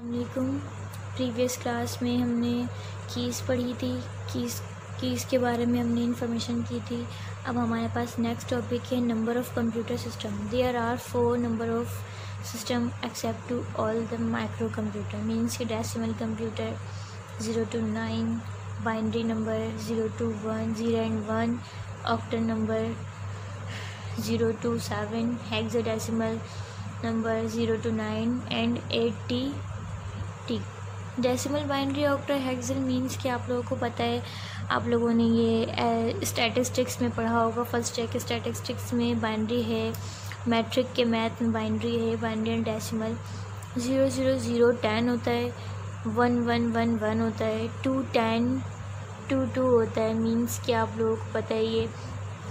अल्लाम previous class में हमने keys पढ़ी थी. कीज़ कीज़ के बारे में हमने इंफॉर्मेशन की थी. अब हमारे पास नेक्स्ट टॉपिक है number of computer system there are four number of system accept to all the micro computer means के decimal computer zero to nine binary number zero to one zero and one octal number zero to seven hexadecimal number zero to nine and eighty T. Decimal binary octal hexal means कि आप लोगों को पता है, आप लोगों ने ये स्टैटिस्टिक्स में पढ़ा होगा। फ़र्स्ट चेक स्टैटिस्टिक्स में बाइनरी है मैट्रिक के मैथ में बाइनरी है binary and decimal zero zero zero ten होता है वन वन वन वन होता है टू टेन टू टू होता है। मींस कि आप लोगों को पता है ये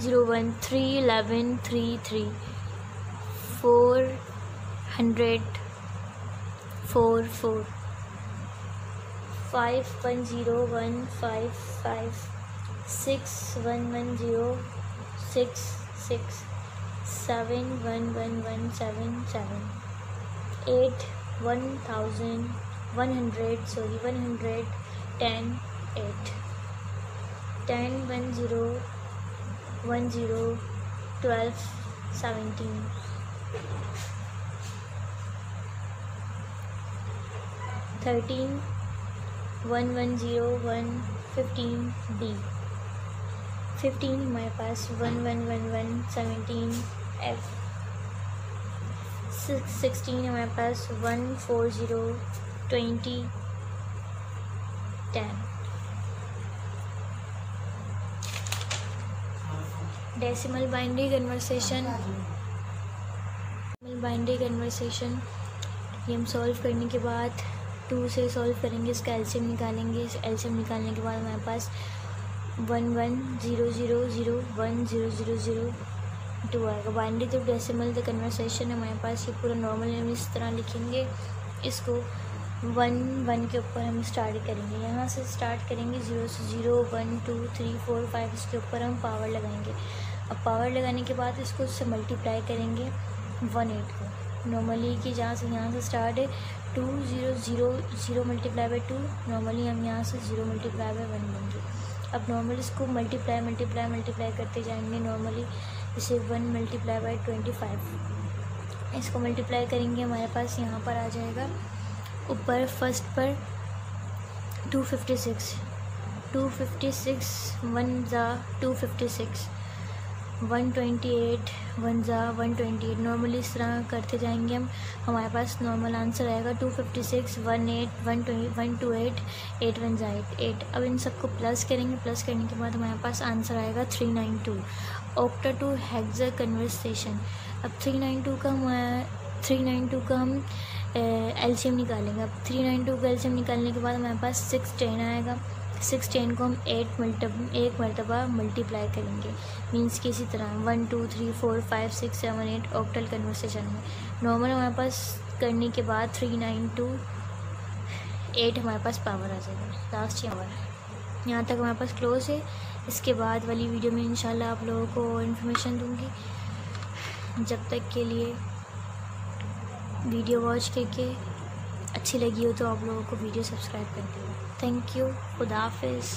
zero one three eleven three three four hundred four four five one zero one five five six one one zero six six seven one one one seven seven eight one thousand one hundred sorry one hundred ten eight ten one zero one zero twelve seventeen thirteen one one zero one fifteen D fifteen हमारे पास one one one one seventeen F sixteen हमारे पास one four zero twenty ten decimal binary conversation binary conversation ये हम solve करने के बाद to से solve करेंगे, इसका एल्शियम निकालेंगे एल्शियम निकालने के बाद हमारे पास one one zero zero zero one zero zero zero two आएगा। बाइंडी तो डेसिमल द कन्वर्सेशन हमारे पास ये पूरा नॉर्मल हम इस तरह लिखेंगे। इसको वन वन के ऊपर हम स्टार्ट करेंगे। यहाँ से स्टार्ट करेंगे ज़ीरो से zero, one, two, three, four, five, इसके ऊपर हम पावर लगाएँगे। अब पावर लगाने के बाद इसको उससे मल्टीप्लाई करेंगे वन एट को। नॉर्मली कि जहाँ से यहाँ से स्टार्ट है two zero zero zero multiply by two normally हम यहाँ से ज़ीरो मल्टीप्लाई बाई वन लेंगे अब नॉर्मली इसको मल्टीप्लाई मल्टीप्लाई मल्टीप्लाई करते जाएँगे नॉर्मली जैसे one multiply by twenty five इसको मल्टीप्लाई करेंगे, हमारे पास यहाँ पर आ जाएगा, ऊपर फ़र्स्ट पर two fifty six two fifty six one ज़ा two fifty six one twenty eight one ज़ा वन ट्वेंटी एट, नॉर्मली इस तरह करते जाएँगे हम। हमारे पास नॉर्मल आंसर आएगा two fifty six, one eight, one twenty, one two eight eight one ज़ा एट एट। अब इन सबको प्लस करेंगे प्लस करने के बाद हमारे पास आंसर आएगा three nine two. Octa to hexa conversation अब थ्री नाइन टू का थ्री नाइन टू का हम एल्शियम निकालेंगे। अब थ्री नाइन टू का एल्शियम निकालने के बाद हमारे पास सिक्स टेन आएगा। सिक्स टेन को हम एट मल्टब एक मरतबा मल्टीप्लाई करेंगे। मीन्स कि इसी तरह one two three four five six seven eight octal conversation में नॉर्मल हमारे पास करने के बाद थ्री नाइन टू एट हमारे पास पावर आ जाएगा। लास्ट पावर यहाँ तक हमारे पास क्लोज है। इसके बाद वाली वीडियो में इंशाल्लाह आप लोगों को इन्फॉर्मेशन दूँगी। जब तक के लिए वीडियो वॉच करके अच्छी लगी हो तो आप लोगों को वीडियो सब्सक्राइब कर देना। Thank you खुदाफिज